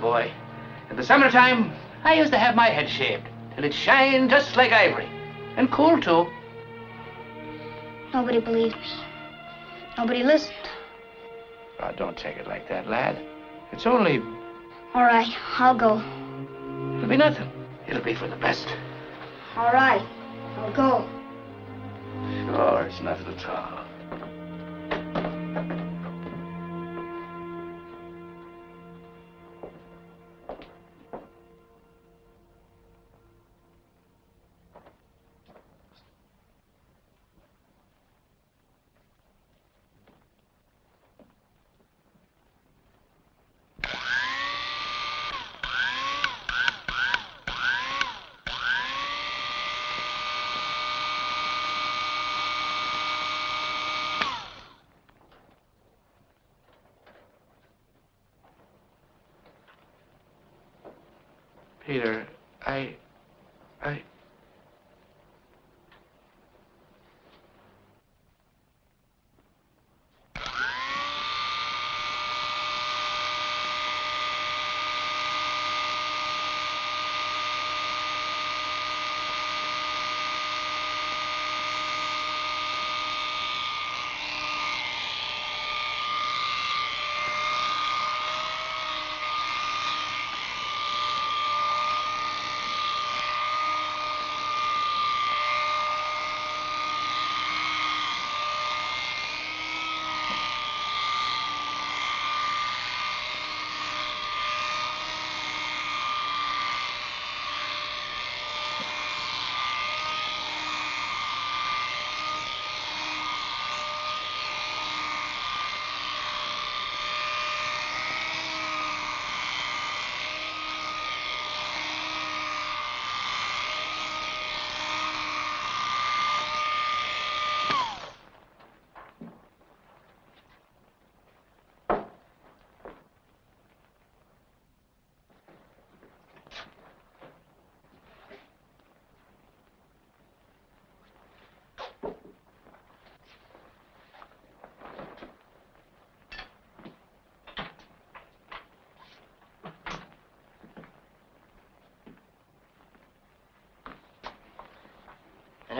boy. In the summertime, I used to have my head shaved till it shined just like ivory. And cool, too. Nobody believed me. Nobody listened. Oh, ah, don't take it like that, lad. It's only... All right, I'll go. It'll be nothing. It'll be for the best. All right, I'll go. Sure, it's nothing at all. Peter, I... I...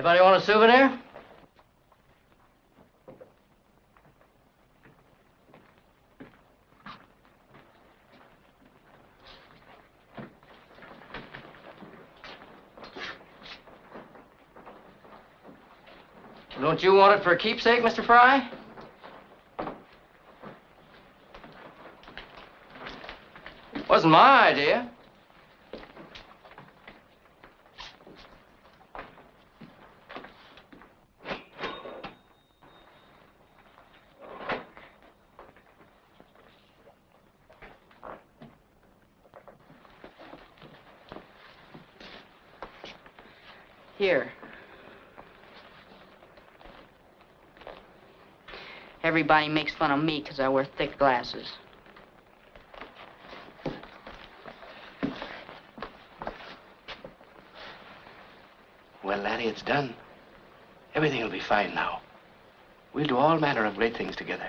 Anybody want a souvenir? Don't you want it for a keepsake, Mr. Fry? Wasn't my idea. Here. Everybody makes fun of me because I wear thick glasses. Well, laddie, it's done. Everything will be fine now. We'll do all manner of great things together.